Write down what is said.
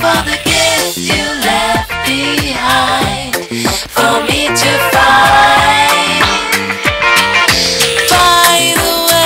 for the gifts you left behind for me to find. By the way.